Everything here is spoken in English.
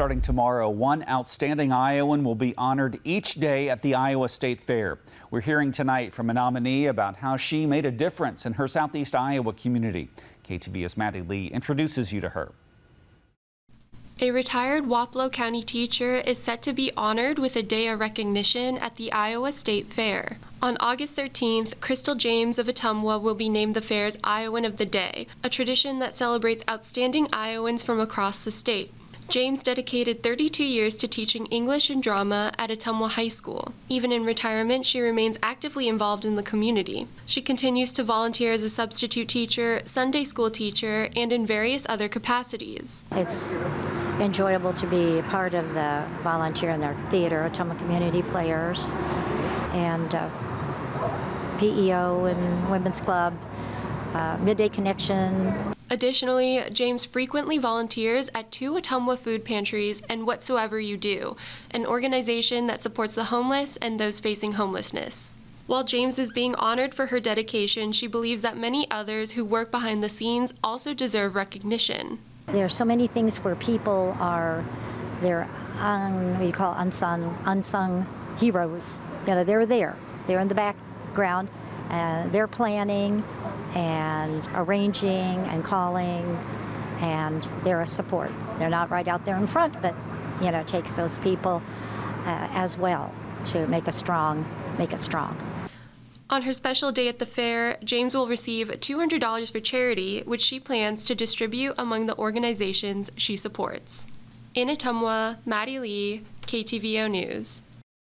Starting tomorrow, one outstanding Iowan will be honored each day at the Iowa State Fair. We're hearing tonight from a nominee about how she made a difference in her Southeast Iowa community. KTVO's Maddie Lee introduces you to her. A retired Wapello County teacher is set to be honored with a day of recognition at the Iowa State Fair. On August 13th, Crystal James of Ottumwa will be named the fair's Iowan of the Day, a tradition that celebrates outstanding Iowans from across the state. James dedicated 32 years to teaching English and drama at Ottumwa High School. Even in retirement, she remains actively involved in the community. She continues to volunteer as a substitute teacher, Sunday school teacher, and in various other capacities. It's enjoyable to be part of the volunteer in their theater, Ottumwa Community Players, and uh, PEO and Women's Club, uh, Midday Connection. Additionally, James frequently volunteers at two Ottumwa food pantries and Whatsoever You Do, an organization that supports the homeless and those facing homelessness. While James is being honored for her dedication, she believes that many others who work behind the scenes also deserve recognition. There are so many things where people are, they're un, what you call unsung, unsung heroes. You know, they're there. They're in the background, and they're planning and arranging and calling, and they're a support. They're not right out there in front, but you know, it takes those people uh, as well to make a strong, make it strong. On her special day at the fair, James will receive $200 for charity, which she plans to distribute among the organizations she supports. In Ottumwa, Maddie Lee, KTVO News.